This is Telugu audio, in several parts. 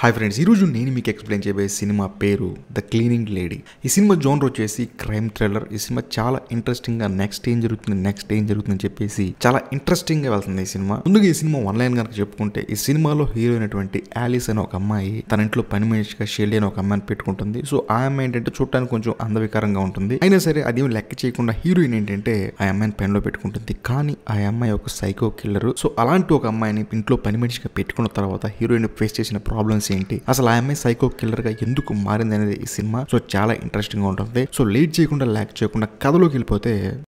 హాయ్ ఫ్రెండ్స్ ఈరోజు నేను మీకు ఎక్స్ప్లెయిన్ చేయబోయే సినిమా పేరు ద క్లీనింగ్ లేడీ ఈ సినిమా జోనర్ వచ్చేసి క్రైమ్ థ్రిల్లర్ ఈ సినిమా చాలా ఇంట్రెస్టింగ్గా నెక్స్ట్ ఏం జరుగుతుంది నెక్స్ట్ ఏం జరుగుతుంది చెప్పేసి చాలా ఇంట్రెస్టింగ్గా వెళ్తుంది ఈ సినిమా. ముందుగా ఈ సినిమా వన్ లైన్ కనుక చెప్పుకుంటే ఈ సినిమాలో హీరో అయినటువంటి ఆలిస్ అనే ఒక అమ్మాయి తన ఇంట్లో పని మనిషిగా షెల్లీ అని ఒక అమ్మాయిని పెట్టుకుంటుంది. సో ఆ అమ్మాయి ఏంటంటే చూడటానికి కొంచెం అందవికారంగా ఉంటుంది. అయినా సరే అదేం లెక్క చేయకుండా హీరోయిన్ ఏంటంటే ఆ అమ్మాయిని పెన్లో పెట్టుకుంటుంది. కానీ ఆ అమ్మాయి ఒక సైకో కిల్లర్ సో అలాంటి ఒక అమ్మాయిని ఇంట్లో పని మనిషిగా పెట్టుకున్న తర్వాత హీరోయిన్ ఫేస్ చేసిన ప్రాబ్లమ్స్ ఏంటి? అసలు ఆ అమ్మాయి సైకో కిల్లర్గా ఎందుకు మారింది అనేది ఈ సినిమా. సో చాలా ఇంట్రెస్టింగ్గా ఉంటుంది. సో లేట్ చేయకుండా ల్యాక్ చేయకుండా కథలోకి వెళ్ళిపోతే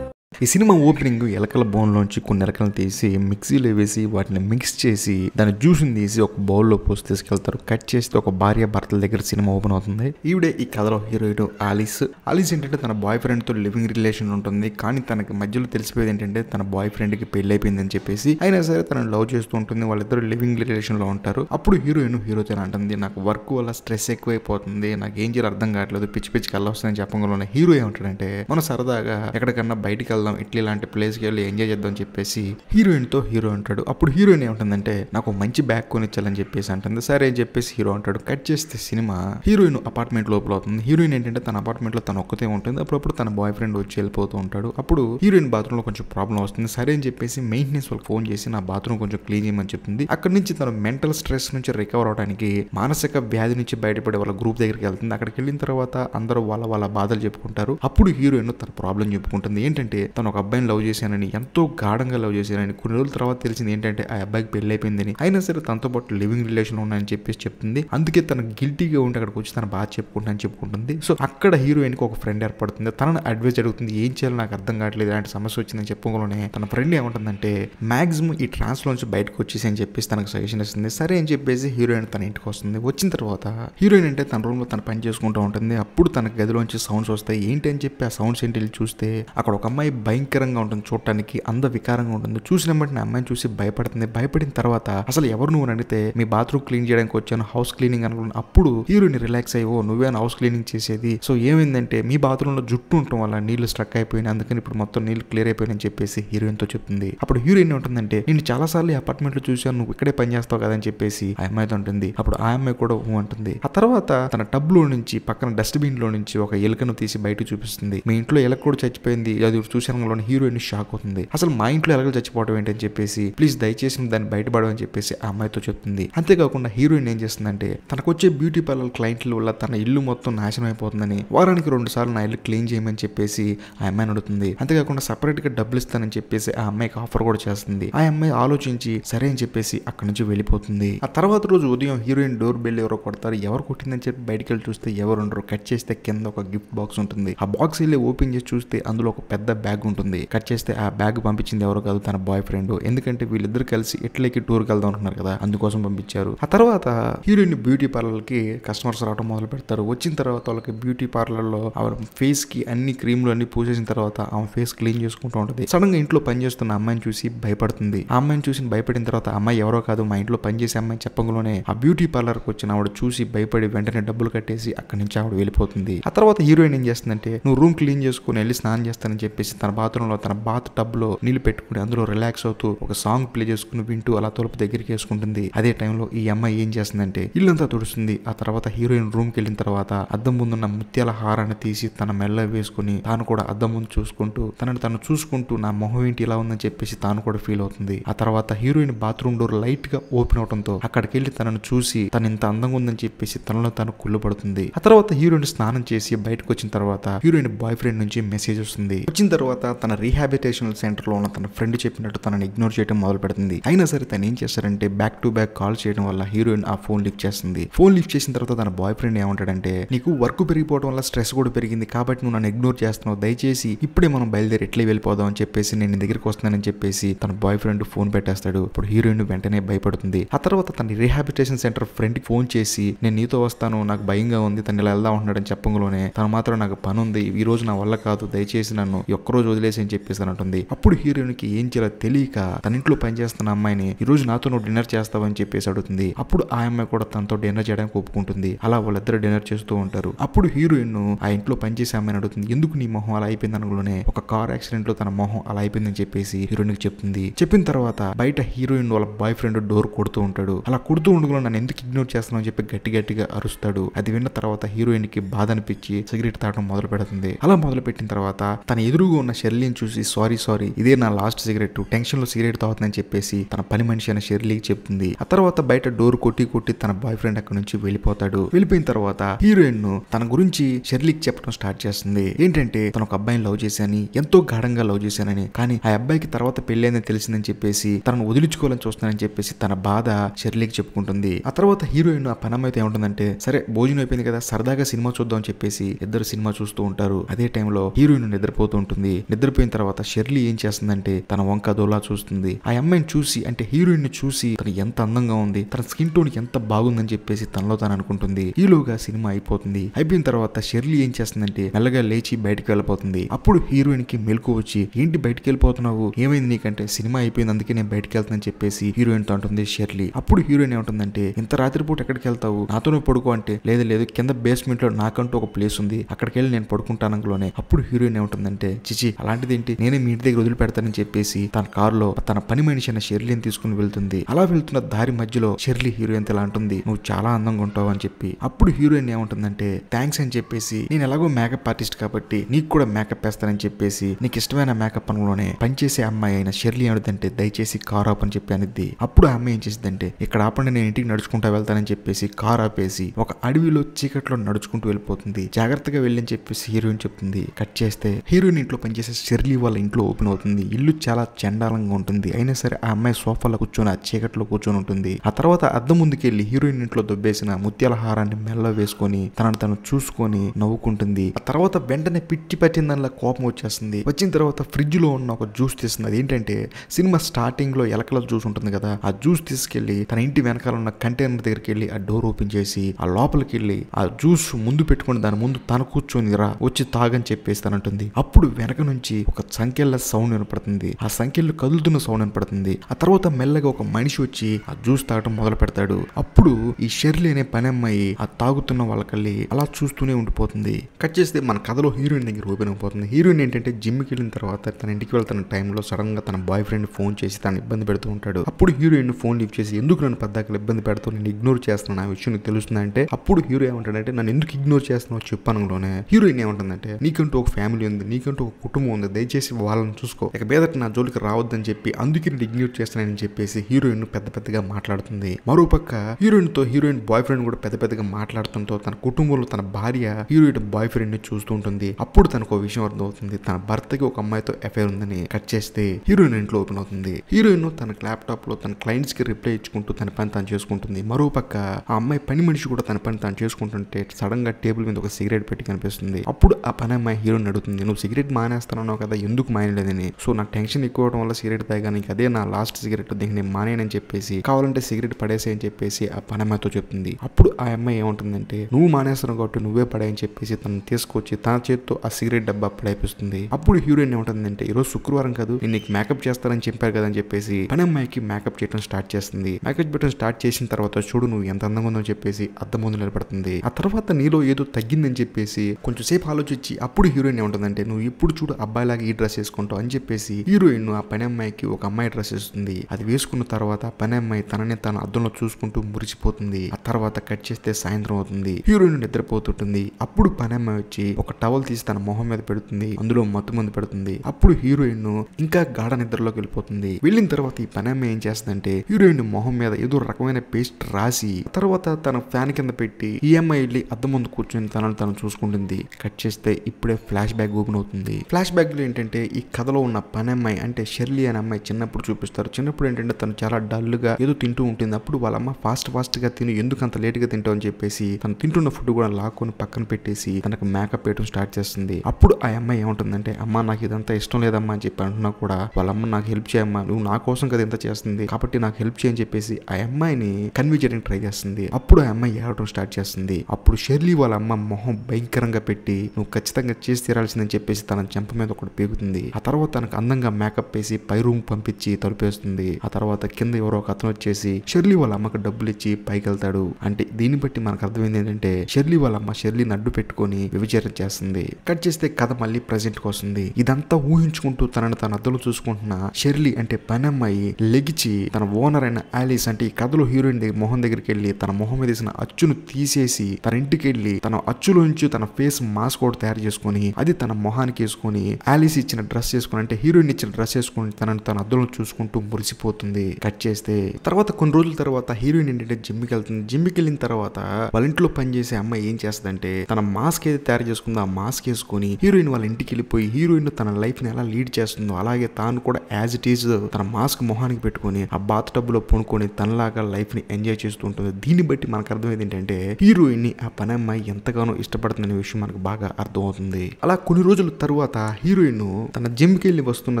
ఈ సినిమా ఓపెనింగ్ ఎలకల బోన్లోంచి కొన్ని ఎలకలను తీసి మిక్సీలో వేసి వాటిని మిక్స్ చేసి దాని జ్యూస్ని తీసి ఒక బౌల్లో పోసి తీసుకెళ్తారు. కట్ చేస్తే ఒక భార్య భర్తల దగ్గర సినిమా ఓపెన్ అవుతుంది. ఈవిడే ఈ కథలో హీరోయిన్ ఆలిస్. ఆలిస్ ఏంటంటే తన బాయ్ ఫ్రెండ్తో లివింగ్ రిలేషన్ ఉంటుంది. కానీ తనకి మధ్యలో తెలిసిపోయేది ఏంటంటే తన బాయ్ ఫ్రెండ్కి పెళ్ళి అయిపోయిందని చెప్పేసి అయినా సరే తను లవ్ చేస్తూ ఉంటుంది. వాళ్ళిద్దరు లివింగ్ రిలేషన్లో ఉంటారు. అప్పుడు హీరోయిన్ హీరోతో అంటుంది నాకు వర్క్ వల్ల స్ట్రెస్ ఎక్కువైపోతుంది. నాకు ఏం చేయాలి అర్థం కావట్లేదు. పిచ్చి పిచ్చి కళ్ళ వస్తుందని చెప్పగలను హీరో ఏమంటాడంటే మనం సరదాగా ఎక్కడికన్నా బయటికి వెళ్దాం ఇట్లీ లాంటి ప్లేస్కి వెళ్ళి ఎంజాయ్ చేద్దాం చెప్పేసి హీరోయిన్తో హీరో అంటాడు. అప్పుడు హీరోయిన్ ఏమంటుందంటే నాకు మంచి బ్యాగ్ కొనిచ్చాలని చెప్పేసి అంటుంది. సరే అని చెప్పేసి హీరో అంటాడు. కట్ చేస్తే సినిమా హీరోయిన్ అపార్ట్మెంట్ లోపల అవుతుంది. హీరోయిన్ ఏంటంటే తన అపార్ట్మెంట్లో తన ఒక్కతే ఉంటుంది. అప్పుడప్పుడు తన బాయ్ ఫ్రెండ్ వచ్చి వెళ్ళిపోతూ ఉంటాడు. అప్పుడు హీరోయిన్ బాత్రూమ్లో కొంచెం ప్రాబ్లం వస్తుంది. సరే అని చెప్పేసి మెయింటెనెన్స్ వాళ్ళకి ఫోన్ చేసి నా బాత్రూమ్ కొంచెం క్లీన్ చేయమని చెప్తుంది. అక్కడ నుంచి తన మెంటల్ స్ట్రెస్ నుంచి రికవర్ అవడానికి మానసిక వ్యాధి నుంచి బయటపడే వాళ్ళ గ్రూప్ దగ్గరికి వెళ్తుంది. అక్కడికి వెళ్ళిన తర్వాత అందరూ వాళ్ళ వాళ్ళ బాధలు చెప్పుకుంటారు. అప్పుడు హీరోయిన్ తన ప్రాబ్లం చెప్పుకుంటుంది. ఏంటంటే తను ఒక అబ్బాయిని లవ్ చేశానని ఎంతో గాఢంగా లవ్ చేశానని కొన్ని రోజుల తర్వాత తెలిసింది ఏంటంటే ఆ అబ్బాయికి పెళ్ళి అయిపోయిందని. అయినా సరే తనతో పాటు లివింగ్ రిలేషన్ ఉన్నాయని చెప్పేసి చెప్తుంది. అందుకే తన గిల్టీగా ఉంటే అక్కడికి వచ్చి తన బాధ చెప్పుకుంటానని చెప్పుకుంటుంది. సో అక్కడ హీరోయిన్కి ఒక ఫ్రెండ్ ఏర్పడుతుంది. తనను అడ్వైజ్ అడుగుతుంది ఏం చేయాలో నాకు అర్థం కావట్లేదు ఇలాంటి సమస్య వచ్చిందని చెప్పకుండానే తన ఫ్రెండ్ ఏమంటుందంటే మాక్సిమం ఈ ట్రాన్స్లో నుంచి బయటకు వచ్చేసి అని చెప్పేసి తనకు సజెషన్ ఇస్తుంది. సరే అని చెప్పేసి హీరోయిన్ తన ఇంటికి వస్తుంది. వచ్చిన తర్వాత హీరోయిన్ అంటే తన రూమ్లో తన పని చేసుకుంటూ ఉంటుంది. అప్పుడు తన గదిలోంచి సౌండ్స్ వస్తాయి. ఏంటి అని చెప్పి ఆ సౌండ్స్ ఏంటి వెళ్ళి చూస్తే అక్కడ ఒక అమ్మాయి భయంకరంగా ఉంటుంది చూడటానికి అంద వికారంగా ఉంటుంది. చూసిన వెంటనే అమ్మాయిని చూసి భయపడుతుంది. భయపడిన తర్వాత అసలు ఎవరు నువ్వు అడిగితే మీ బాత్రూమ్ క్లీన్ చేయడానికి వచ్చాను హౌస్ క్లీనింగ్ అనుకున్నాను. అప్పుడు హీరోయిన్ రిలాక్స్ అయ్యో నువ్వేనా హౌస్ క్లీనింగ్ చేసేది. సో ఏమైందంటే మీ బాత్రూమ్లో జుట్టు ఉండటం వల్ల నీళ్ళు స్ట్రక్ అయిపోయినాయి. అందుకని ఇప్పుడు మొత్తం నీళ్ళు క్లియర్ అయిపోయినాయని చెప్పేసి హీరోయిన్తో చెప్తుంది అప్పుడు హీరోయిన్ ఉంటుందంటే నేను చాలా సార్లు ఈ అపార్ట్మెంట్లో చూశాను నువ్వు ఇక్కడే పని చేస్తావు కదా అని చెప్పేసి ఆ అమ్మాయితో ఉంటుంది అప్పుడు ఆ అమ్మాయి కూడా ఊ అంటుంది. ఆ తర్వాత తన టబ్లో నుంచి పక్కన డస్ట్బిన్లో నుంచి ఒక ఎలుకను తీసి బయట చూపిస్తుంది. మీ ఇంట్లో ఎలక కూడా చచ్చిపోయింది. అది చూసాను హీరోయిన్ షాక్ అవుతుంది. అసలు మా ఇంట్లో ఎలాగో చచ్చిపోవడం ఏంటని చెప్పేసి ప్లీజ్ దయచేసి దాన్ని బయటపడమని చెప్పేసి ఆ అమ్మాయితో చెప్తుంది. అంతేకాకుండా హీరోయిన్ ఏం చేస్తుందంటే తనకు వచ్చే బ్యూటీ పార్లర్ క్లయింట్ల వల్ల తన ఇల్లు మొత్తం నాశనం అయిపోతుందని వారానికి రెండు సార్లు నా ఇల్లు క్లీన్ చేయమని చెప్పేసి ఆ అమ్మాయిని అడుగుతుంది. అంతేకాకుండా సపరేట్గా డబ్బులు ఇస్తానని చెప్పేసి ఆ అమ్మాయికి ఆఫర్ కూడా చేస్తుంది. ఆ అమ్మాయి ఆలోచించి సరే అని చెప్పేసి అక్కడి నుంచి వెళ్ళిపోతుంది. ఆ తర్వాత రోజు ఉదయం హీరోయిన్ డోర్ బెల్ ఎవరో కొడతారు. ఎవరు కొట్టిందని చెప్పి బయటికి వెళ్ళి చూస్తే ఎవరు ఉండరు. కట్ చేస్తే కింద ఒక గిఫ్ట్ బాక్స్ ఉంటుంది. ఆ బాక్స్ వెళ్ళి ఓపెన్ చేసి చూస్తే అందులో ఒక పెద్ద బ్యాగ్ ఉంటుంది కట్ చేస్తే ఆ బ్యాగ్ పంపించింది ఎవరో కాదు తన బాయ్ ఫ్రెండ్ ఎందుకంటే వీళ్ళిద్దరు కలిసి ఇట్లకి టూర్కి వెళ్దాం అనుకున్నారు కదా అందుకోసం పంపించారు. ఆ తర్వాత హీరోయిన్ బ్యూటీ పార్లర్కి కస్టమర్స్ రావడం మొదలు పెడతారు. వచ్చిన తర్వాత వాళ్ళకి బ్యూటీ పార్లర్లో ఆవిడ ఫేస్కి అన్ని క్రీమ్లు అన్ని పూసేసిన తర్వాత ఆమె ఫేస్ క్లీన్ చేసుకుంటూ ఉంటుంది. సడన్గా ఇంట్లో పని చేస్తున్న అమ్మాయిని చూసి భయపడుతుంది. ఆ అమ్మాయిని చూసి భయపడిన తర్వాత అమ్మాయి ఎవరో కాదు మా ఇంట్లో పనిచేసే అమ్మాయి చెప్పంలోనే ఆ బ్యూటీ పార్లర్కి వచ్చిన ఆవిడ చూసి భయపడి వెంటనే డబ్బులు కట్టేసి అక్కడి నుంచి ఆవిడ వెళ్ళిపోతుంది. ఆ తర్వాత హీరోయిన్ ఏం చేస్తుందంటే నువ్వు రూమ్ క్లీన్ చేసుకుని వెళ్ళి స్నానం చేస్తానని చెప్పేసి తన బాత్రూమ్లో తన బాత్ టబ్లో నీళ్ళు పెట్టుకుని అందులో రిలాక్స్ అవుతూ ఒక సాంగ్ ప్లే చేసుకుని వింటూ అలా తలుపు దగ్గరికి వేసుకుంటుంది. అదే టైంలో ఈ అమ్మాయి ఏం చేస్తుందంటే ఇల్లంతా తుడుస్తుంది. ఆ తర్వాత హీరోయిన్ రూమ్కి వెళ్ళిన తర్వాత అద్దం ముందున్న ముత్యాల హారాన్ని తీసి తన మెల్ల వేసుకుని తాను కూడా అద్దం ముందు చూసుకుంటూ తనని తను చూసుకుంటూ నా మొహం ఏంటి ఇలా ఉందని చెప్పేసి తాను కూడా ఫీల్ అవుతుంది. ఆ తర్వాత హీరోయిన్ బాత్రూమ్ డోర్ లైట్గా ఓపెన్ అవడంతో అక్కడికి వెళ్ళి తనను చూసి తను ఇంత అందంగా ఉందని చెప్పేసి తనలో తను కుళ్ళుపడుతుంది ఆ తర్వాత హీరోయిన్ స్నానం చేసి బయటకు వచ్చిన తర్వాత హీరోయిన్ బాయ్ ఫ్రెండ్ నుంచి మెసేజ్ వస్తుంది. వచ్చిన తర్వాత తన రీహాబిటేషన్ సెంటర్లో ఉన్న తన ఫ్రెండ్ చెప్పినట్టు తనని ఇగ్నోర్ చేయడం మొదలు పెడుతుంది. అయినా సరే తను ఏం చేస్తారంటే బ్యాక్ టు బ్యాక్ కాల్ చేయడం వల్ల హీరోయిన్ ఆ ఫోన్ లిఫ్ట్ చేస్తుంది. ఫోన్ లిఫ్ట్ చేసిన తర్వాత తన బాయ్ ఫ్రెండ్ ఏమంటాడంటే నీకు వర్క్ పెరిగిపోవడం వల్ల స్ట్రెస్ కూడా పెరిగింది కాబట్టి నువ్వు నన్ను ఇగ్నోర్ చేస్తున్నావు. దయచేసి ఇప్పుడే మనం బయలుదేరి ఎట్లే వెళ్ళిపోదాం అని చెప్పేసి నేను నీ దగ్గరికి వస్తున్నానని చెప్పేసి తన బాయ్ ఫ్రెండ్ ఫోన్ పెట్టేస్తాడు. ఇప్పుడు హీరోయిన్ వెంటనే భయపడుతుంది. ఆ తర్వాత తన రీహాబిటేషన్ సెంటర్ ఫ్రెండ్కి ఫోన్ చేసి నేను నీతో వస్తాను నాకు భయంగా ఉంది తను ఇలా వెళ్దాం ఉంటున్నాడని చెప్పంలోనే తను మాత్రం నాకు పని ఉంది ఈ రోజు నా వల్ల కాదు దయచేసి నన్ను ఈ ఒక్క రోజు వదిలేసి అని చెప్పేసి అంటుంది. అప్పుడు హీరోయిన్కి ఏం చేయాలో తెలియక తన ఇంట్లో పనిచేస్తున్న అమ్మాయిని ఈ రోజు నాతో నువ్వు డిన్నర్ చేస్తావని చెప్పేసి అడుగుతుంది. అప్పుడు ఆ అమ్మాయి కూడా తనతో డిన్నర్ చేయడానికి ఒప్పుకుంటుంది. అలా వాళ్ళిద్దరు డిన్నర్ చేస్తూ ఉంటారు. అప్పుడు హీరోయిన్ ఆ ఇంట్లో పనిచేసే అమ్మాయిని అడుగుతుంది. ఎందుకు నీ మొహం అలా అయిపోయింది అనగానే ఒక కార్ యాక్సిడెంట్లో తన మొహం అలా అయిపోయిందని చెప్పేసి హీరోయిన్కి చెప్తుంది. చెప్పిన తర్వాత బయట హీరోయిన్ వాళ్ళ బాయ్ ఫ్రెండ్ డోర్ కొడుతూ ఉంటాడు. అలా కొడుతూ ఉండగా నన్ను ఎందుకు ఇగ్నోర్ చేస్తున్నావు అని చెప్పి గట్టి గట్టిగా అరుస్తాడు. అది విన్న తర్వాత హీరోయిన్కి బాధ అనిపించి సిగరెట్ తాగడం మొదలు పెడుతుంది అలా మొదలు పెట్టిన తర్వాత తన ఎదురుగా ఉన్న షెర్లీని చూసి సారీ సారీ ఇదే నా లాస్ట్ సిగరెట్ టెన్షన్లో సిగరెట్ తాగుతుందని చెప్పేసి తన పని మనిషి అయిన షెర్లీకి చెప్తుంది. ఆ తర్వాత బయట డోర్ కొట్టి కొట్టి తన బాయ్ ఫ్రెండ్ అక్కడ నుంచి వెళ్ళిపోతాడు. వెళ్ళిపోయిన తర్వాత హీరోయిన్ తన గురించి షెర్లీకి చెప్పడం స్టార్ట్ చేస్తుంది. ఏంటంటే తన ఒక అబ్బాయిని లవ్ చేశాని ఎంతో గాఢంగా లవ్ చేశానని. కానీ ఆ అబ్బాయికి తర్వాత పెళ్ళైందని తెలిసిందని చెప్పేసి తనను వదిలించుకోవాలని చూస్తున్నానని చెప్పేసి తన బాధ షెర్లీకి చెప్పుకుంటుంది. ఆ తర్వాత హీరోయిన్ ఆ పనమ్మైతే ఏముంటుందంటే సరే భోజనం అయిపోయింది కదా సరదాగా సినిమా చూద్దాం చెప్పేసి ఇద్దరు సినిమా చూస్తూ ఉంటారు. అదే టైంలో హీరోయిన్ నిద్రపోతూ ఉంటుంది. నిద్రపోయిన తర్వాత షెర్లీ ఏం చేస్తుందంటే తన వంక దోలా చూస్తుంది. ఆ అమ్మాయిని చూసి అంటే హీరోయిన్ని చూసి తను ఎంత అందంగా ఉంది తన స్కిన్ టోన్ ఎంత బాగుందని చెప్పేసి తనలో తాను అనుకుంటుంది. ఈలోగా సినిమా అయిపోతుంది. అయిపోయిన తర్వాత షెర్లీ ఏం చేస్తుందంటే మెల్లగా లేచి బయటికి వెళ్ళిపోతుంది. అప్పుడు హీరోయిన్కి మెలకు వచ్చి ఏంటి బయటికి వెళ్ళిపోతున్నావు? ఏమైంది నీకంటే? సినిమా అయిపోయింది అందుకే నేను బయటికి వెళ్తానని చెప్పేసి హీరోయిన్తో అంటుంది షెర్లీ. అప్పుడు హీరోయిన్ ఏమంటుందంటే ఇంత రాత్రిపూట ఎక్కడికి వెళ్తావు? నాతోనే పడుకో అంటే లేదు లేదు కింద బేస్మెంట్లో నాకంటూ ఒక ప్లేస్ ఉంది. అక్కడికి వెళ్ళి నేను పడుకుంటానంలోనే అప్పుడు హీరోయిన్ ఏమంటుందంటే చిచి అలాంటిది ఏంటి నేనే మీ ఇంటి దగ్గర వదిలిపెడతానని చెప్పేసి తన కారులో తన పని మనిషి అయిన షెర్లీని తీసుకుని వెళ్తుంది. అలా వెళ్తున్న దారి మధ్యలో షెర్లీ హీరోయిన్ ఇలా అంటుంది నువ్వు చాలా అందంగా ఉంటావు అని చెప్పి. అప్పుడు హీరోయిన్ ఏమంటుందంటే థ్యాంక్స్ అని చెప్పేసి నేను ఎలాగో మేకప్ ఆర్టిస్ట్ కాబట్టి నీకు కూడా మేకప్ వేస్తానని చెప్పేసి నీకు ఇష్టమైన మేకప్ పనులోనే పనిచేసే అమ్మాయి అయిన షెర్లీ ఏమిటంటే దయచేసి కార్ ఆపని చెప్పి అనిద్ది. అప్పుడు ఆ అమ్మాయి ఏం చేసిందంటే ఇక్కడ ఆపండి నేను ఇంటికి నడుచుకుంటా వెళ్తానని చెప్పేసి కార్ ఆపేసి ఒక అడవిలో చీకట్లో నడుచుకుంటూ వెళ్ళిపోతుంది. జాగ్రత్తగా వెళ్ళని చెప్పేసి హీరోయిన్ చెప్తుంది. కట్ చేస్తే హీరోయిన్ ఇంట్లో పనిచేసే షెర్లీ వాళ్ళ ఇంట్లో ఓపెన్ అవుతుంది. ఇల్లు చాలా చండాలంగా ఉంటుంది. అయినా సరే ఆ అమ్మాయి సోఫాలో కూర్చొని ఆ చీకట్లో కూర్చొని ఉంటుంది. ఆ తర్వాత అద్దం ముందుకెళ్ళి హీరోయిన్ ఇంట్లో దొబ్బేసిన ముత్యాల హారాన్ని మెల్ల వేసుకొని తనను తను చూసుకొని నవ్వుకుంటుంది. ఆ తర్వాత వెంటనే పిచ్చి పట్టిన దానిలా కోపం వచ్చేస్తుంది. వచ్చిన తర్వాత ఫ్రిడ్జ్లో ఉన్న ఒక జ్యూస్ తీస్తుంది. ఏంటంటే సినిమా స్టార్టింగ్లో ఎలకల జ్యూస్ ఉంటుంది కదా ఆ జ్యూస్ తీసుకెళ్ళి తన ఇంటి వెనకాల ఉన్న కంటైనర్ దగ్గరికి వెళ్ళి ఆ డోర్ ఓపెన్ చేసి ఆ లోపలికి వెళ్ళి ఆ జ్యూస్ ముందు పెట్టుకుని దాని ముందు తన కూర్చొని రా వచ్చి తాగని చెప్పేసి అంటుంది అప్పుడు వెనక నుంచి ఒక సంఖ్యల సౌండ్ వినపడుతుంది. ఆ సంఖ్యలు కదులుతున్న సౌండ్ వినపడుతుంది. ఆ తర్వాత మెల్లగా ఒక మనిషి వచ్చి ఆ జ్యూస్ తాగటం మొదలు పెడతాడు. అప్పుడు ఈ షెర్లీ అనే పని అమ్మాయి ఆ తాగుతున్న వాళ్ళకెళ్ళి అలా చూస్తూనే ఉండిపోతుంది. కట్ చేస్తే మన కథలో హీరోయిన్ దగ్గర ఓపెన్ అయిపోతుంది. హీరోయిన్ ఏంటంటే జిమ్కి వెళ్ళిన తర్వాత తన ఇంటికి వెళ్తున్న టైంలో సడన్గా తన బాయ్ ఫ్రెండ్ ఫోన్ చేసి తను ఇబ్బంది పెడుతూ ఉంటాడు. అప్పుడు హీరోయిన్ ఫోన్ లిఫ్ట్ చేసి ఎందుకు నన్ను పద్దాకలు ఇబ్బంది పెడుతూ నేను ఇగ్నోర్ చేస్తున్నాను. ఆ విషయం నీకు అంటే అప్పుడు హీరో ఏమంటాడంటే నన్ను ఎందుకు ఇగ్నోర్ చేస్తున్నావు? చెప్పనులోనే హీరోయిన్ ఏమంటుందంటే నీకంటూ ఒక ఫ్యామిలీ ఉంది. నీకంటూ ఒక కుటుంబం ఉంది. దయచేసి వాళ్ళని చూసుకో. ఇక బేదట నా జోలికి రావద్దని చెప్పి అందుకే నేను ఇగ్నోర్ చేస్తానని చెప్పేసి హీరోయిన్ పెద్ద పెద్దగా మాట్లాడుతుంది. మరోపక్క హీరోయిన్తో హీరోయిన్ బాయ్ ఫ్రెండ్ కూడా పెద్ద పెద్దగా మాట్లాడుతుంటూ తన కుటుంబంలో తన భార్య హీరోయిన్ బాయ్ ఫ్రెండ్ని చూస్తూ ఉంటుంది. అప్పుడు తనకు ఒక విషయం అర్థమవుతుంది. తన భర్తకి ఒక అమ్మాయితో అఫైర్ ఉందని కట్ చేస్తే హీరోయిన్ ఇంట్లో ఓపెన్ అవుతుంది. హీరోయిన్ తన ల్యాప్టాప్లో తన క్లయింట్స్కి రిప్లై ఇచ్చుకుంటూ తన పని తాను చేసుకుంటుంది. మరోపక్క ఆ అమ్మాయి పని మనిషి కూడా తన పని తాను చేసుకుంటుంటే సడన్గా టేబుల్ మీద ఒక సిగరెట్ పెట్టి కనిపిస్తుంది. అప్పుడు ఆ పని అమ్మాయి హీరోయిన్ అడుగుతుంది. నువ్వు సిగరెట్ మానేస్తానన్నావు కదా ఎందుకు మానేలేదని? సో నా టెన్షన్ ఎక్కువ అవడం వల్ల సిగరెట్ తాగాను ఇంక అదే నా లాస్ట్ సిగరెట్ దీనికి నేను మానేనని చెప్పేసి కావాలంటే సిగరెట్ పడేసే అని చెప్పేసి ఆ పని అమ్మాయితో చెప్తుంది అప్పుడు ఆ అమ్మాయి ఏమంటుందంటే నువ్వు మానేస్తున్నావు కాబట్టి నువ్వే పడాయని చెప్పేసి తను తీసుకొచ్చి తన చేత్తో ఆ సిగరెట్ డబ్బా పడైపిస్తుంది అప్పుడు హీరోయిన్ ఏమంటుందంటే ఈరోజు శుక్రవారం కాదు నేను నీకు మేకప్ చేస్తానని చెప్పారు కదా అని చెప్పేసి పని అమ్మాయికి మేకప్ చేయడం స్టార్ట్ చేస్తుంది. మేకప్ చేయడం స్టార్ట్ చేసిన తర్వాత చూడు నువ్వు ఎంత అందంగా ఉందో చెప్పేసి అద్దం ముందు నిలబడుతుంది. ఆ తర్వాత నీలో ఏదో తగ్గిందని చెప్పేసి కొంచెం సేపు ఆలోచించి అప్పుడు హీరోయిన్ ఏమంటుందంటే నువ్వు ఇప్పుడు చూడు అబ్బాయిలాగా ఈ డ్రెస్ వేసుకుంటావు అని చెప్పేసి హీరోయిన్ ఆ పని అమ్మాయికి ఒక అమ్మాయి డ్రెస్ వేస్తుంది. అది వేసుకున్న తర్వాత పని అమ్మాయి తనని తన అద్దంలో చూసుకుంటూ మురిచిపోతుంది ఆ తర్వాత కట్ చేస్తే సాయంత్రం అవుతుంది. హీరోయిన్ నిద్రపోతుంటుంది. అప్పుడు పని అమ్మాయి వచ్చి ఒక టవల్ తీసి తన మొహం మీద పెడుతుంది. అందులో మత్తు మందు పెడుతుంది. అప్పుడు హీరోయిన్ ఇంకా గాఢ నిద్రలోకి వెళ్ళిపోతుంది. వెళ్ళిన తర్వాత ఈ పని అమ్మాయి ఏం చేస్తుందంటే హీరోయిన్ మొహం మీద ఏదో రకమైన పేస్ట్ రాసి తర్వాత తన ఫ్యాన్ కింద పెట్టి ఈ అమ్మాయి వెళ్ళి అద్దం ముందు కూర్చొని తనను తను చూసుకుంటుంది. కట్ చేస్తే ఇప్పుడే ఫ్లాష్ బ్యాక్ ఓపెన్ అవుతుంది. ఫ్లాష్ బ్యాక్లో ఏంటంటే ఈ కథలో ఉన్న పని అమ్మాయి అంటే షెర్లీ అనే అమ్మాయి చిన్నప్పుడు చూపిస్తారు. చిన్నప్పుడు ఏంటంటే తను చాలా డల్గా ఏదో తింటూ ఉంటుంది. అప్పుడు వాళ్ళ అమ్మ ఫాస్ట్ ఫాస్ట్గా తిని ఎందుకు అంత లేట్గా తింటావు అని చెప్పేసి తను తింటున్న ఫుడ్ కూడా లాక్కొని పక్కన పెట్టేసి తనకు మేకప్ వేయడం స్టార్ట్ చేస్తుంది. అప్పుడు ఆ అమ్మాయి ఏమంటుందంటే అమ్మ నాకు ఇదంతా ఇష్టం లేదమ్మా అని చెప్పి అంటున్నా కూడా వాళ్ళ అమ్మ నాకు హెల్ప్ చేయమ్మా నువ్వు నా కోసం కదా ఇంత చేస్తుంది. కాబట్టి నాకు హెల్ప్ చేయని చెప్పేసి ఆ అమ్మాయిని కన్వీ చేయడానికి ట్రై చేస్తుంది. అప్పుడు ఆ అమ్మాయి ఏడవడం స్టార్ట్ చేస్తుంది. అప్పుడు షెర్లీ వాళ్ళ అమ్మ మొహం భయంకరంగా పెట్టి నువ్వు ఖచ్చితంగా చేసి తీరాల్సిందని చెప్పేసి తన చెంప మీద ఒకటి పీకుతుంది ఆ తర్వాత తనకు అందంగా మేకప్ వేసి పై రూమ్ పంపించి తలుపేస్తుంది. ఆ తర్వాత కింద ఎవరో ఒక అతను వచ్చేసి షెర్లీ వాళ్ళ అమ్మకి డబ్బులు ఇచ్చి పైకి వెళ్తాడు అంటే దీన్ని బట్టి మనకు అర్థమైంది ఏంటంటే షెర్లీ వాళ్ళ అమ్మ షెర్లీని అడ్డు పెట్టుకొని వ్యభిచారం చేస్తుంది. కట్ చేస్తే కథ మళ్ళీ ప్రజెంట్ వస్తుంది. ఇదంతా ఊహించుకుంటూ తనని తన అద్దలు చూసుకుంటున్న షెర్లీ అంటే పనమ్మాయి లెగిచి తన ఓనర్ అయిన ఆలిస్ అంటే ఈ కథలో హీరోయిన్ దగ్గర మొహం దగ్గరికి వెళ్ళి తన మొహం మీద వేసిన అచ్చును తీసేసి తన ఇంటికి వెళ్ళి తన అచ్చులోంచి తన ఫేస్ మాస్క్ ఒకటి తయారు చేసుకొని అది తన మొహానికి వేసుకొని ఆలిస్ ఇచ్చిన డ్రెస్ వేసుకుని అంటే హీరోయిన్ ఇచ్చిన డ్రెస్ వేసుకొని తనని తన అద్దంలో చూసుకుంటూ మురిసిపోతుంది కట్ చేస్తే. తర్వాత కొన్ని రోజుల తర్వాత హీరోయిన్ ఏంటంటే జిమ్కి వెళ్తుంది. జిమ్కి వెళ్ళిన తర్వాత వాళ్ళ ఇంట్లో పనిచేసే అమ్మాయి ఏం చేస్తుందంటే తన మాస్క్ ఏది తయారు చేసుకుందో ఆ మాస్క్ వేసుకొని హీరోయిన్ వాళ్ళ ఇంటికి వెళ్ళిపోయి హీరోయిన్ తన లైఫ్ని ఎలా లీడ్ చేస్తుందో అలాగే తాను కూడా యాజ్ ఇట్ ఈజ్ తన మాస్క్ మొహానికి పెట్టుకొని ఆ బాత్ టబ్బులో లో పొనుకొని తనలాగా లైఫ్ని ఎంజాయ్ చేస్తూ ఉంటుంది. దీన్ని బట్టి మనకు అర్థమైంది ఏంటంటే హీరోయిన్ని ఆ పని అమ్మాయి ఎంతగానో ఇష్టపడుతుందనే విషయం మనకు బాగా అర్థమవుతుంది. అలా కొన్ని రోజుల తర్వాత హీరోయిన్ తన జిమ్కి వెళ్ళి వస్తున్న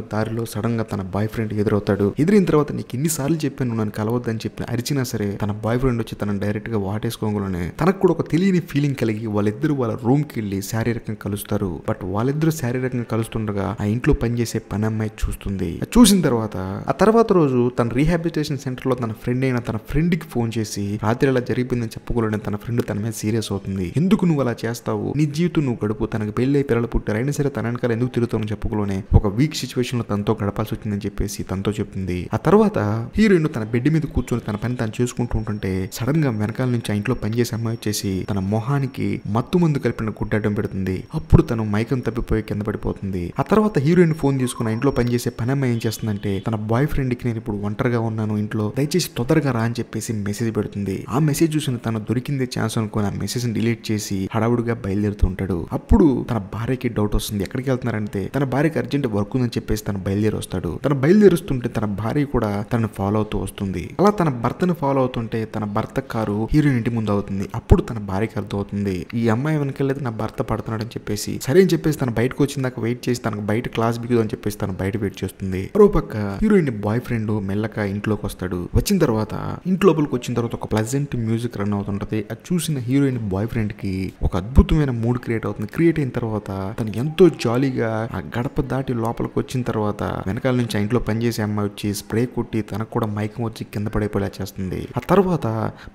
దారిలో సడన్గా తన బాయ్ ఫ్రెండ్ ఎదురవుతాడు. ఎదిరిన తర్వాత నీకు ఎన్నిసార్లు చెప్పాను నన్ను కలవద్దని చెప్పి అరిచినా సరే తన బాయ్ ఫ్రెండ్ వచ్చి తన డైరెక్ట్గా వాటేసుకోగలనే తనకు కూడా ఒక తెలియని ఫీలింగ్ కలిగి వాళ్ళిద్దరు వాళ్ళ రూమ్కి వెళ్ళి శారీరకంగా కలుస్తారు. బట్ వాళ్ళిద్దరు శారీరకంగా కలుస్తుండగా ఆ ఇంట్లో పనిచేసే పని అమ్మాయి చూస్తుంది చూసిన తర్వాత ఆ తర్వాత రోజు తన రీహాబిలిటేషన్ సెంటర్లో తన ఫ్రెండ్ అయిన తన ఫ్రెండ్కి ఫోన్ చేసి రాత్రి అలా జరిగిపోయిందని చెప్పుకోలేని తన ఫ్రెండ్ తన మీద సీరియస్ అవుతుంది. ఎందుకు నువ్వు అలా చేస్తావు? నీ జీవితం నువ్వు గడుపు. తనకు పెళ్ళి పిల్లలు పుట్టారు. అయినా సరే తన వెనకాల ఎందుకు తిరుగుతావు చెప్పుకోలోనే ఒక వీక్ సిచ్యువేషన్లో తనతో గడపాల్సి వచ్చిందని చెప్పేసి తనతో చెప్తుంది ఆ తర్వాత హీరోయిన్ తన బెడ్ మీద కూర్చొని తన పని తను చేసుకుంటూ ఉంటుంటే సడన్గా వెనకాల నుంచి ఆ ఇంట్లో పనిచేసే అమ్మాయి వచ్చేసి తన మొహానికి మత్తు మందు కలిపిన గుడ్డడం పెడుతుంది. అప్పుడు తను మైకం తప్పిపోయి కింద పడిపోతుంది. ఆ తర్వాత హీరోయిన్ ఫోన్ తీసుకుని ఇంట్లో పనిచేసే పని అమ్మాయి ఏం చేస్తుందంటే తన బాయ్ ఫ్రెండ్కి నేను ఇప్పుడు ఒంటరిగా ఉన్నాను ఇంట్లో దయచేసి తొందరగా రా అని చెప్పేసి మెసేజ్ పెడుతుంది. ఆ మెసేజ్ చూసిన తను దొరికిందే ఛాన్స్ అనుకుని ఆ మెసేజ్ డిలీట్ చేసి హడావుడిగా బయలుదేరుతూ ఉంటాడు. అప్పుడు తన భార్యకి డౌట్ వస్తుంది. ఎక్కడికి వెళ్తున్నారు వెళ్తున్నారంటే తన భార్యకి అర్జెంట్ వర్క్ ఉందని చెప్పేసి తను బయలుదేరి వస్తాడు తన బయలుదేరుస్తుంటే తన భార్య కూడా తనను ఫాలో అవుతూ వస్తుంది. అలా తన భర్తను ఫాలో అవుతుంటే తన భర్త కారు హీరోయిన్ ఇంటి ముందు అవుతుంది. అప్పుడు తన భార్యకి అర్థం అవుతుంది ఈ అమ్మాయి వెనకెళ్ళేది నా భర్త పడుతున్నాడు అని చెప్పేసి సరే అని చెప్పేసి తన బయటకు వచ్చిందాక వెయిట్ చేసి తనకు బయట క్లాస్ బిగుదు అని చెప్పేసి తను బయట వెయిట్ చేస్తుంది. మరోపక్క హీరోయిన్ బాయ్ ఫ్రెండ్ మెల్లక ఇంట్లోకి వస్తాడు. వచ్చిన తర్వాత ఇంటి లోపలికి వచ్చిన తర్వాత ఒక ప్లెజెంట్ మ్యూజిక్ రన్ అవుతుంటది. అది చూసిన హీరోయిన్ బాయ్ ఫ్రెండ్కి ఒక అద్భుతమైన మూడ్ క్రియేట్ అవుతుంది. క్రియేట్ అయిన తర్వాత తను ఎంతో జాలీగా ఆ గడప దాటి లోపలికి వచ్చిన తర్వాత వెనకాల నుంచి ఆ ఇంట్లో పనిచేసే అమ్మాయి వచ్చి స్ప్రే కొట్టి తనకు కూడా మైకం వచ్చి కింద పడిపోయేలా చేస్తుంది. ఆ తర్వాత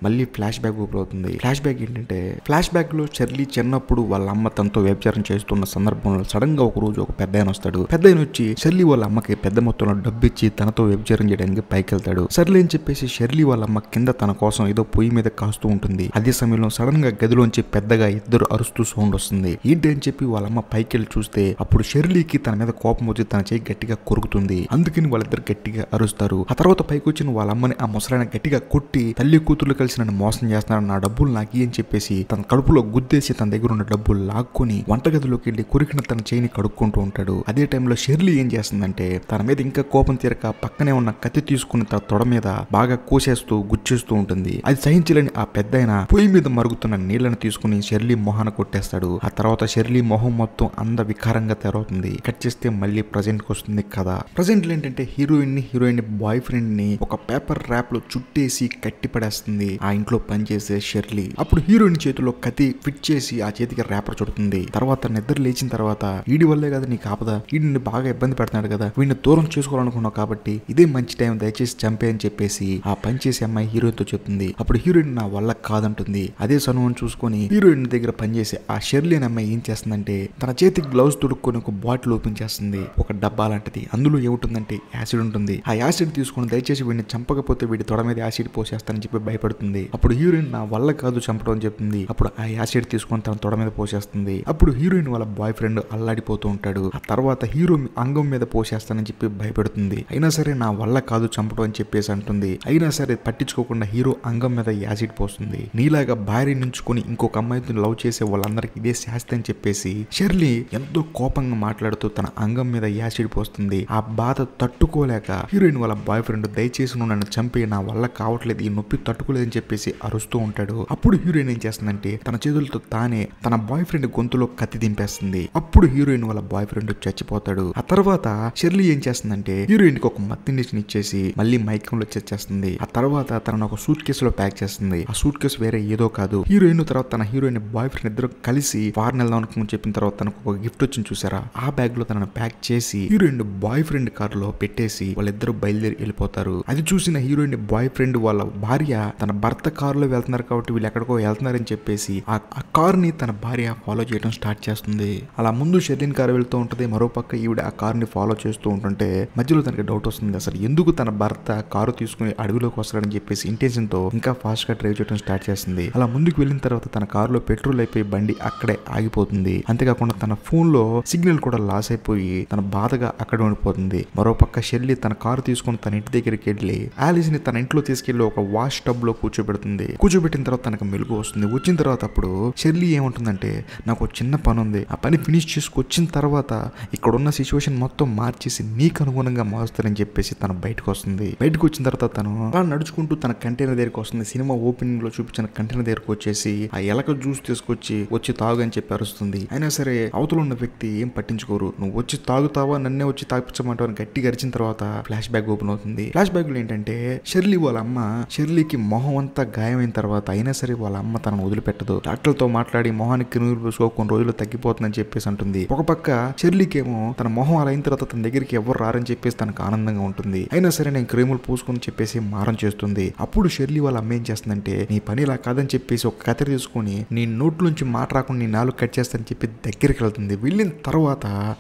మళ్ళీ ఫ్లాష్ బ్యాక్ ఊపిరి అవుతుంది. ఫ్లాష్ బ్యాక్ ఏంటంటే ఫ్లాష్ బ్యాక్లో చెర్లీ చిన్నప్పుడు వాళ్ళ అమ్మ తనతో వ్యభిచారం చేస్తున్న సందర్భంలో సడన్గా ఒక రోజు ఒక పెద్ద ఆయన వస్తాడు. పెద్ద ఆయన వచ్చి షెర్లీ వాళ్ళ అమ్మకి పెద్ద మొత్తంలో డబ్బు ఇచ్చి తనతో వ్యభిచారం చేయడానికి పైకి వెళ్తాడు సర్లే అని చెప్పేసి షెర్లీ వాళ్ళ అమ్మ కింద తన కోసం ఏదో పొయ్యి మీద కాస్తూ ఉంటుంది. అదే సమయంలో సడన్గా గదిలోంచి పెద్దగా ఇద్దరు అరుస్తూ సౌండ్ వస్తుంది. ఏంటి అని చెప్పి వాళ్ళ అమ్మ పైకి వెళ్ళి చూస్తే అప్పుడు షెర్లీకి తన మీద కోపం వచ్చి తన చేయి గట్టిగా కొరుకుతుంది. అందుకని వాళ్ళిద్దరు గట్టిగా అరుస్తారు. ఆ తర్వాత పైకి వచ్చిన వాళ్ళ అమ్మని ఆ ముసలాయన గట్టిగా కొట్టి తల్లి కూతురు కలిసి నన్ను మోసం చేస్తున్నాడు నా డబ్బులు నాకు అని చెప్పేసి తన కడుపులో గుద్దేసి తన దగ్గర ఉన్న డబ్బులు లాక్కొని వంటగదిలోకి వెళ్ళి కొరికిన తన చేయిని కడుక్కుంటూ ఉంటాడు. అదే టైంలో షెర్లీ ఏం చేస్తుందంటే తన మీద ఇంకా కోపం తీరక పక్కనే ఉన్న కత్తి తీసుకుని తన తొడ మీద బాగా కోసేస్తూ గుచ్చేస్తూ ఉంటుంది. అది సహించలేని ఆ పెద్ద పొయ్యి మీద మరుగుతున్న నీళ్ళను తీసుకుని షెర్లీ మొహాన కొట్టేస్తాడు. ఆ తర్వాత షెర్లీ మొహం మొత్తం అంద వికారంగా తెరవుతుంది కట్ చేస్తే మళ్ళీ ప్రజెంట్కి వస్తుంది కదా. ప్రజెంట్ ఏంటంటే హీరోయిన్ని హీరోయిన్ బాయ్ ఫ్రెండ్ని ఒక పేపర్ ర్యాప్లో చుట్టేసి కట్టి పడేస్తుంది ఆ ఇంట్లో పనిచేసే షెర్లీ. అప్పుడు హీరోయిన్ చేతిలో కత్తి ఫిట్ చేసి ఆ చేతికి ర్యాపర్ చుడుతుంది. తర్వాత నిద్ర లేచిన తర్వాత వీడి వల్లే కదా నీకు ఆపద. వీడిని బాగా ఇబ్బంది పెడుతున్నాడు కదా. వీడిని దూరం చేసుకోవాలనుకున్నావు కాబట్టి ఇదే మంచి టైం దయచేసి చంపే అని చెప్పేసి ఆ పని చేసే అమ్మాయి హీరోయిన్తో చెప్తుంది. అప్పుడు హీరోయిన్ నా వల్ల కాదంటుంది. అదే సనువును చూసుకొని హీరోయిన్ దగ్గర పనిచేసే ఆ షెర్లీ అనే అమ్మాయి ఏం చేస్తుందంటే తన చేతికి గ్లౌజ్ తొడుక్కొని ఒక బాటిల్ ఓపెన్ చేస్తుంది. ఒక డబ్బా లాంటిది. అందులో ఏముంటుందంటే యాసిడ్ ఉంటుంది. ఆ యాసిడ్ తీసుకొని దయచేసి వీడిని చంపకపోతే వీడి తొడ మీద యాసిడ్ పోసేస్తానని చెప్పి భయపడుతుంది. అప్పుడు హీరోయిన్ నా వల్ల కాదు చంపడం అని చెప్తుంది. అప్పుడు ఆ యాసిడ్ తీసుకొని తన తొడ మీద పోసేస్తుంది. అప్పుడు హీరోయిన్ వాళ్ళ బాయ్ ఫ్రెండ్ అల్లాడిపోతూ ఉంటాడు. ఆ తర్వాత హీరో అంగం మీద పోసేస్తానని చెప్పి భయపడుతుంది. అయినా సరే నా వల్ల కాదు చంపడం అని చెప్పేసి అంటుంది. అయినా సరే పట్టించుకోకుండా హీరో అంగం మీద యాసిడ్ పోస్తుంది. నీలాగా భార్య నుంచుకొని ఇంకొక అమ్మాయితో లవ్ చేసే వాళ్ళందరికీ ఇదే శాస్తి అని చెప్పేసి షెర్లీ ఎంతో కోపంగా మాట్లాడుతూ తన అంగం మీద యాసిడ్ పోస్తుంది. ఆ బాధ తట్టుకోలేక హీరోయిన్ వాళ్ళ బాయ్ ఫ్రెండ్ దయచేసి నువ్వు నన్ను చంపి నా వల్ల కావట్లేదు ఈ నొప్పి తట్టుకోలేదని చెప్పేసి అరుస్తూ ఉంటాడు. అప్పుడు హీరోయిన్ ఏం చేస్తుందంటే తన చేతులతో తానే తన బాయ్ ఫ్రెండ్ గొంతులో కత్తి దింపేస్తుంది. అప్పుడు హీరోయిన్ వాళ్ళ బాయ్ ఫ్రెండ్ చచ్చిపోతాడు. ఆ తర్వాత షెర్లీ ఏం చేస్తుందంటే హీరోయిన్కి ఒక మత్తిండిషన్ ఇచ్చేసి మళ్ళీ మైకంలో చచ్చేస్తుంది ఆ తర్వాత తనను ఒక సూట్ కేసులో ప్యాక్ చేస్తుంది. ఆ సూట్ కేసు వేరే ఏదో కాదు. హీరోయిన్ తర్వాత తన హీరోయిన్ బాయ్ ఫ్రెండ్ ఇద్దరు కలిసి ఫారెన్ వెళ్దాం అనుకుని చెప్పిన తర్వాత తనకు ఒక గిఫ్ట్ వచ్చింది చూసారా? దగ్గర ఆ బ్యాగ్లో తనను ప్యాక్ చేసి హీరోయిన్ బాయ్ ఫ్రెండ్ కార్లో పెట్టేసి వాళ్ళిద్దరు బయలుదేరి వెళ్ళిపోతారు. అది చూసిన హీరోయిన్ బాయ్ ఫ్రెండ్ వాళ్ళ భార్య తన భర్త కారులో వెళ్తున్నారు కాబట్టి వీళ్ళు ఎక్కడికో వెళ్తున్నారని చెప్పేసి ఆ కార్ని తన భార్య ఫాలో చేయడం స్టార్ట్ చేస్తుంది. అలా ముందు షెర్లిన్ కారు వెళ్తూ ఉంటది మరో పక్క ఈవిడ ఆ కార్ని ఫాలో చేస్తూ ఉంటుంటే మధ్యలో తనకి డౌట్ వస్తుంది. అసలు ఎందుకు తన భర్త కారు తీసుకుని అడవిలోకి వస్తాడని చెప్పేసి ఇంటెన్షన్తో ఇంకా ఫాస్ట్గా డ్రైవ్ చేయడం స్టార్ట్ చేస్తుంది. అలా ముందుకు వెళ్ళిన తర్వాత తన కారులో పెట్రోల్ అయిపోయి బండి అక్కడే ఆగిపోతుంది. అంతేకాకుండా తన ఫోన్లో సిగ్నల్ కూడా లాస్ అయిపోయి తన బాధగా అక్కడ ఉండిపోతుంది. మరో పక్క తన కారు తీసుకుని తన ఇంటి దగ్గరికి వెళ్ళి ఆలిస్ని తన ఇంట్లో తీసుకెళ్ళి ఒక వాష్ టబ్లో కూర్చోబెడుతుంది. కూర్చోబెట్టిన తర్వాత తనకు మెలుగు వస్తుంది. వచ్చిన తర్వాత అప్పుడు షెల్లి ఏమంటుందంటే నాకు ఒక చిన్న పని ఉంది. ఆ పని ఫినిష్ చేసుకొచ్చిన తర్వాత ఇక్కడ ఉన్న సిచ్యువేషన్ మొత్తం మార్చేసి నీకు అనుగుణంగా మారుస్తారని చెప్పేసి తను బయటకు వస్తుంది. బయటకు వచ్చిన తర్వాత తను అలా నడుచుకుంటూ తన కంటైనర్ దగ్గరికి వస్తుంది. సినిమా ఓపెనింగ్లో చూపించిన కంటైనర్ దగ్గరకు వచ్చేసి ఆ ఎలక జ్యూస్ తీసుకొచ్చి వచ్చి తాగు అని చెప్పి అరుస్తుంది. అయినా సరే అవతల ఉన్న వ్యక్తి ఏం పట్టించుకోరు. నువ్వు వచ్చి తాగుతావా? నన్నే వచ్చి తాగిపించమంటావు? అని గట్టిగా అరిచిన తర్వాత ఫ్లాష్ బ్యాక్ ఓపెన్ అవుతుంది. ఫ్లాష్ బ్యాక్లో ఏంటంటే షెర్లీ వాళ్ళ అమ్మ షెర్లీకి మొహం అంతా గాయమైన తర్వాత అయినా సరే వాళ్ళ అమ్మ తనను వదిలిపెట్టదు. డాక్టర్లతో మాట్లాడి మొహానికి నీరు పూసుకో కొన్ని రోజులు తగ్గిపోతుందని చెప్పేసి అంటుంది. ఒక పక్క షెర్లీకేమో తన మొహం అలా అయిన తర్వాత తన దగ్గరికి ఎవరు రారని చెప్పేసి తనకు ఆనందంగా ఉంటుంది. అయినా సరే నేను క్రీములు పూసుకొని చెప్పేసి మారం చేస్తుంది. అప్పుడు షెర్లీ వాళ్ళ అమ్మ ఏం చేస్తుందంటే నీ పని ఇలా కాదని చెప్పేసి ఒక కథ తీసుకొని నీ నోట్లోంచి మాట రాకుండా నీ నాలుగు కట్ చేస్తానని చెప్పి దగ్గరికి వెళ్తుంది. వెళ్ళిన తర్వాత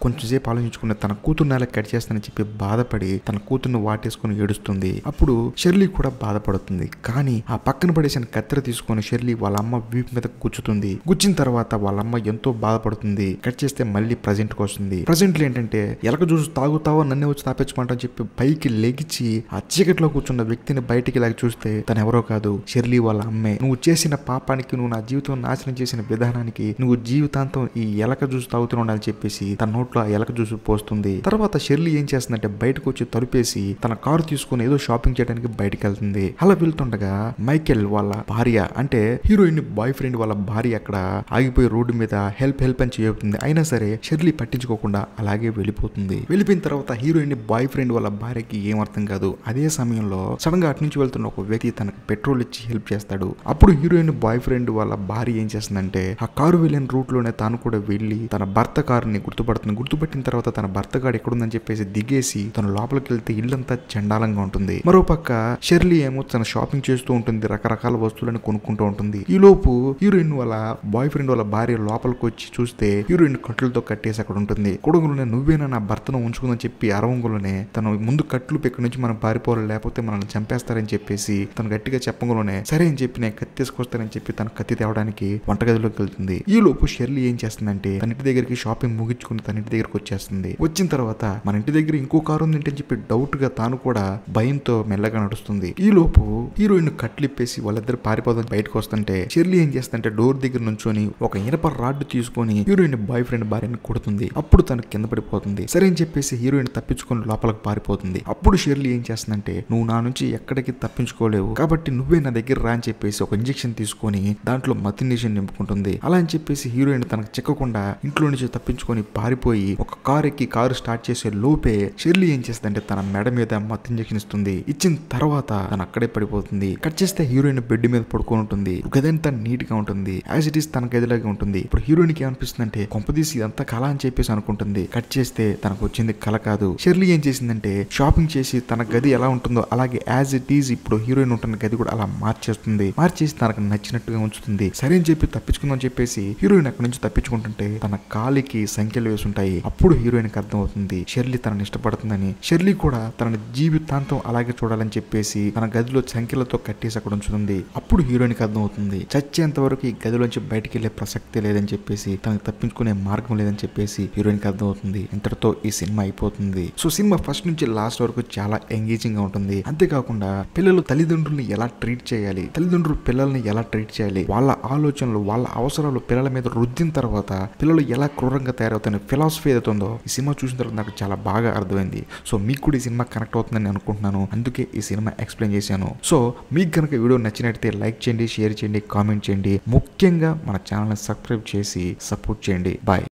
కొంచెం సేపు ఆలోచించుకున్న తన కూతురు నాలుగు కట్ చేస్తానని చెప్పి బాధపడి తన కూతుర్ని వాటేసుకుని ఏడుస్తుంది. అప్పుడు షెర్లీ కూడా బాధపడుతుంది. కానీ ఆ పక్కన పడేసిన కత్తెర తీసుకొని షెర్లీ వాళ్ళ అమ్మ వీపు మీద గుచ్చుతుంది గుచ్చిన తర్వాత వాళ్ళ అమ్మ ఎంతో బాధపడుతుంది. కట్ చేస్తే మళ్ళీ ప్రజెంట్కి వస్తుంది. ప్రజెంట్ ఏంటంటే ఎలక జ్యూస్ తాగుతావో నన్నే వచ్చి తాపించమంటని చెప్పి పైకి లెగిచి ఆ చీకట్లో కూర్చున్న వ్యక్తిని బయటికి లాగి చూస్తే తను ఎవరో కాదు షెర్లీ వాళ్ళ అమ్మే. నువ్వు చేసిన పాపానికి నువ్వు నా జీవితం నాశనం చేసిన విధానానికి నువ్వు జీవితాంతం ఈ ఎలక జ్యూస్ తాగుతూ ఉండాలని చెప్పేసి తన నోట్లో ఎలక జ్యూస్ పోస్తుంది. తర్వాత షెర్లీ ఏం చేస్తుందంటే బయటకు వచ్చి తలుపేసి తన కారు తీసుకుని ఏదో షాపింగ్ చేయడానికి బయటకు వెళ్తుంది. అలా వెళ్తుండగా మైకెల్ వాళ్ళ భార్య అంటే హీరోయిన్ బాయ్ ఫ్రెండ్ వాళ్ళ భార్య అక్కడ ఆగిపోయి రోడ్డు మీద హెల్ప్ హెల్ప్ అని చెబుతుంది అయినా సరే షెర్లీ పట్టించుకోకుండా అలాగే వెళ్ళిపోతుంది. వెళ్ళిపోయిన తర్వాత హీరోయిన్ బాయ్ ఫ్రెండ్ వాళ్ళ భార్యకి ఏం అర్థం కాదు. అదే సమయంలో సడన్గా అటు నుంచి వెళ్తున్న ఒక వ్యక్తి తనకు పెట్రోల్ ఇచ్చి హెల్ప్ చేస్తాడు. అప్పుడు హీరోయిన్ బాయ్ ఫ్రెండ్ వాళ్ళ భార్య ఏం చేస్తుందంటే ఆ కారు వెళ్ళిన రూట్లోనే తాను కూడా వెళ్ళి తన భర్త కారుని గుర్తుపడుతుంది. గుర్తుపట్టిన తర్వాత తన భర్త ఎక్కడుందని చెప్పేసి దిగేసి తన లోపలికి వెళ్తే ఇల్లంతా చండాలంగా ఉంటుంది. మరోపక్క షెర్లీ ఏమో తన షాపింగ్ చేస్తూ ఉంటుంది రకరకాల వస్తువులను కొనుక్కుంటూ ఉంటుంది. ఈ లోపు హీరోయిన్ వాళ్ళ బాయ్ ఫ్రెండ్ వాళ్ళ భార్య లోపలికి వచ్చి చూస్తే హీరోయిన్ కట్లతో కట్టేసి అక్కడ ఉంటుంది. కొడుకులోనే నువ్వేనా నా భర్తను ఉంచుకుందని చెప్పి అరవంగులోనే తను ముందు కట్లు పెక్కడి నుంచి మనం పారిపోవాలి లేకపోతే మనల్ని చంపేస్తారని చెప్పేసి తను గట్టిగా చెప్పంగులోనే సరే అని చెప్పి నేను కత్తి తీసుకొస్తానని చెప్పి తన కత్తి తేవడానికి వంటగదిలోకి వెళ్తుంది. ఈ లోపు షెర్లీ ఏం చేస్తుందంటే తన ఇంటి దగ్గరికి షాపింగ్ ముగించుకుని తన ఇంటి దగ్గరికి వచ్చేస్తుంది. వచ్చిన తర్వాత మన ఇంటి దగ్గర ఇంకో కారు ఉంది అని చెప్పి డౌట్గా తాను కూడా భయంతో మెల్లగా నడుస్తుంది. ఈ లోపు హీరోయిన్ కట్లిప్పేసి వాళ్ళిద్దరు పారిపోదని బయటకు వస్తుంటే షెర్లీ ఏం చేస్తుంటే డోర్ దగ్గర నుంచొని ఒక ఇనప రాడ్ తీసుకొని హీరోయిన్ బాయ్ ఫ్రెండ్ భార్యని కొడుతుంది. అప్పుడు తను కింద పడిపోతుంది. సరే అని చెప్పేసి హీరోయిన్ తప్పించుకొని లోపలికి పారిపోతుంది. అప్పుడు షెర్లీ ఏం చేస్తుందంటే నువ్వు నా నుంచి ఎక్కడికి తప్పించుకోలేవు. కాబట్టి నువ్వే నా దగ్గర రా అని చెప్పేసి ఒక ఇంజెక్షన్ తీసుకొని దాంట్లో మతి నింపుకుంటుంది. అలా అని చెప్పేసి హీరోయిన్ తనకు చిక్కకుండా ఇంట్లో నుంచి తప్పించుకుని పారిపోయి ఒక కార్ ఎక్కి కారు స్టార్ట్ చేసే లోపే షిర్లీ ఏం చేస్తుందంటే తన మెడ మీద మత్తు ఇంజెక్షన్ ఇస్తుంది. ఇచ్చిన తర్వాత తను అక్కడే పడిపోతుంది. కట్ చేస్తే హీరోయిన్ బెడ్ మీద పడుకొని ఉంటుంది. గదంతా నీట్గా ఉంటుంది. యాజ్ ఇట్ ఈస్ తన గదిలాగే ఉంటుంది. ఇప్పుడు హీరోయిన్కి ఏమనిపిస్తుంది అంటే కొంపదీసి ఇదంతా కళ అని చెప్పేసి అనుకుంటుంది. కట్ చేస్తే తనకు వచ్చింది కళ కాదు. షెర్లీ ఏం చేసిందంటే షాపింగ్ చేసి తన గది ఎలా ఉంటుందో అలాగే యాజ్ ఇట్ ఈజ్ ఇప్పుడు హీరోయిన్ ఉంటున్న గది కూడా అలా మార్చేస్తుంది. మార్చేసి తనకు నచ్చినట్టుగా ఉంచుతుంది. సరే అని చెప్పి తప్పించుకుందాం చెప్పేసి హీరోయిన్ అక్కడ నుంచి తప్పించుకుంటుంటే తన కాలికి సంఖ్యలు వేసి ఉంటాయి అప్పుడు హీరోయిన్కి అర్థమవుతుంది. షెర్లీ తనని ఇష్టపడుతుందని. షెర్లీ కూడా తన జీవితాంతం అలాగే చూడాలని చెప్పేసి తన గదిలో సంఖ్యలతో కట్టేసి అక్కడ ఉంచుతుంది అప్పుడు హీరోయిన్కి అర్థమవుతుంది. చచ్చేంత వరకు ఈ గదిలోంచి బయటికి వెళ్ళే ప్రసక్తి లేదని చెప్పేసి తనకు తప్పించుకునే మార్గం లేదని చెప్పేసి హీరోయిన్కి అర్థమవుతుంది. ఇంతటితో ఈ సినిమా అయిపోతుంది. సో సినిమా ఫస్ట్ నుంచి లాస్ట్ వరకు చాలా ఎంగేజింగ్గా ఉంటుంది. అంతేకాకుండా పిల్లలు తల్లిదండ్రుల్ని ఎలా ట్రీట్ చేయాలి? తల్లిదండ్రులు పిల్లల్ని ఎలా ట్రీట్ చేయాలి? వాళ్ళ ఆలోచనలు వాళ్ళ అవసరాలు పిల్లల మీద రుద్దిన తర్వాత పిల్లలు ఎలా క్రూరంగా తయారు తయారవుతాయని ఫిలాసఫీ ఏదైతే ఉందో ఈ సినిమా చూసిన తర్వాత నాకు చాలా బాగా అర్థమైంది. సో మీకు కూడా ఈ సినిమా కనెక్ట్ అవుతుందని అనుకుంటున్నాను. అందుకే ఈ సినిమా ఎక్స్ప్లెయిన్ చేశాను. సో మీకు కనుక వీడియో నచ్చినట్టయితే లైక్ చేయండి షేర్ చేయండి కామెంట్ చేయండి. ముఖ్యంగా మన ఛానల్ని సబ్స్క్రైబ్ చేసి సపోర్ట్ చేయండి. బాయ్